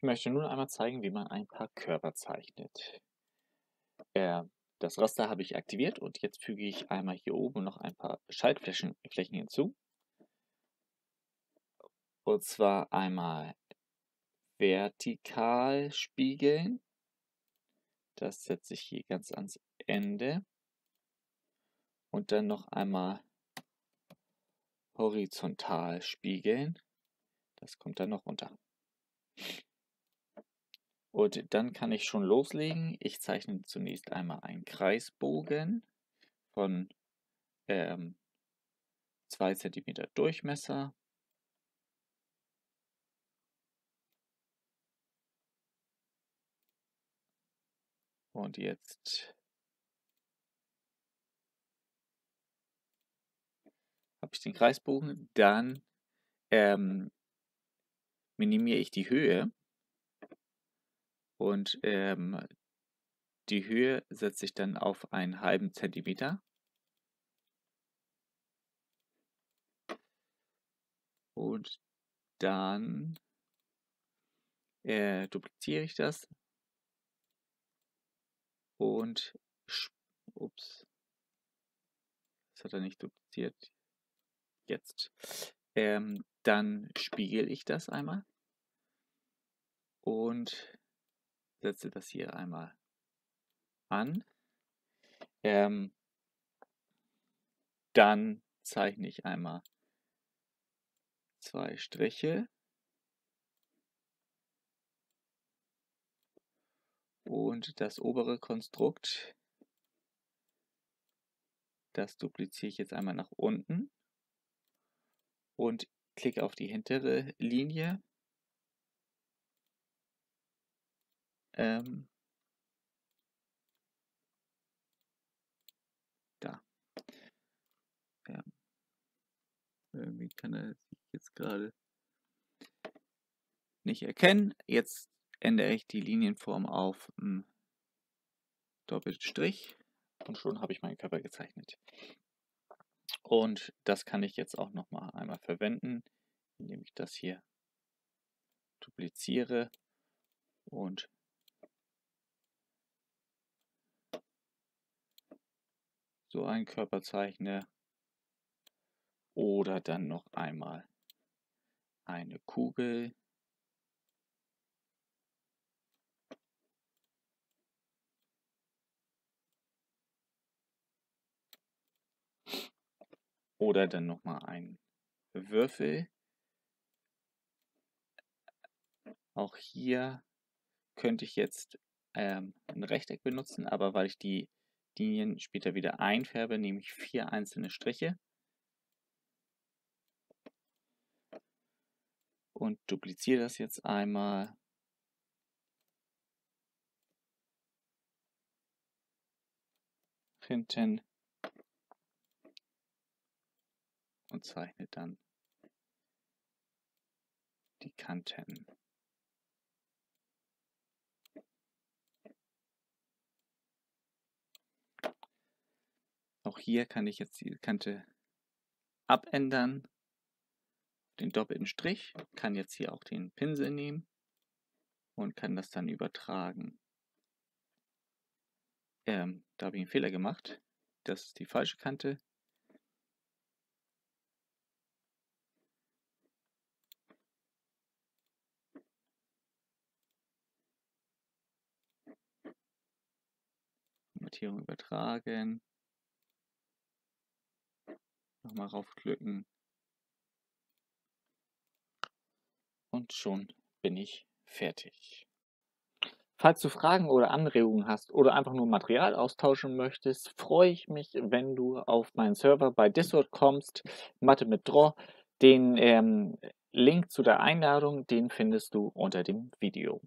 Ich möchte nun einmal zeigen, wie man ein paar Körper zeichnet. Äh, das Raster habe ich aktiviert und jetzt füge ich einmal hier oben noch ein paar Schaltflächen Flächen hinzu. Und zwar einmal vertikal spiegeln. Das setze ich hier ganz ans Ende. Und dann noch einmal horizontal spiegeln. Das kommt dann noch runter. Und dann kann ich schon loslegen. Ich zeichne zunächst einmal einen Kreisbogen von ähm, 2 cm Durchmesser. Und jetzt habe ich den Kreisbogen. Dann ähm, minimiere ich die Höhe und ähm, die Höhe setze ich dann auf einen halben Zentimeter. Und dann äh, dupliziere ich das und ups, das hat er nicht dupliziert. Jetzt. Ähm, dann spiegel ich das einmal und setze das hier einmal an. Ähm, dann zeichne ich einmal zwei Striche. Und das obere Konstrukt, das dupliziere ich jetzt einmal nach unten und klicke auf die hintere Linie Ähm, da. Ja. Irgendwie kann er sich jetzt gerade nicht erkennen. Jetzt ändere ich die Linienform auf hm, Doppelstrich und schon habe ich meinen Körper gezeichnet. Und das kann ich jetzt auch noch mal einmal verwenden, indem ich das hier dupliziere und so einen Körper zeichne oder dann noch einmal eine Kugel. Oder dann noch mal einen Würfel. Auch hier könnte ich jetzt ähm, ein Rechteck benutzen, aber weil ich die Linien später wieder einfärbe, nehme ich vier einzelne Striche und dupliziere das jetzt einmal. Hinten und zeichne dann die Kanten. Auch hier kann ich jetzt die Kante abändern, den doppelten Strich, kann jetzt hier auch den Pinsel nehmen und kann das dann übertragen. Ähm, da habe ich einen Fehler gemacht. Das ist die falsche Kante. Markierung übertragen nochmal raufklicken. Und schon bin ich fertig. Falls du Fragen oder Anregungen hast oder einfach nur Material austauschen möchtest, freue ich mich, wenn du auf meinen Server bei Discord kommst, Mathe mit Draw. Den ähm, Link zu der Einladung, den findest du unter dem Video.